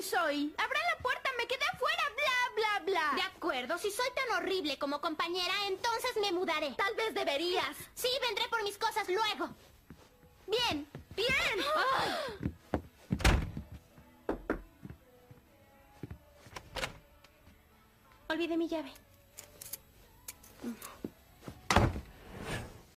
y soy. Abra la puerta, me quedé afuera, bla, bla, bla. De acuerdo, si soy tan horrible como compañera, entonces me mudaré. Tal vez deberías. Sí, vendré por mis cosas luego. Bien, bien. ¡Ah! Olvidé mi llave.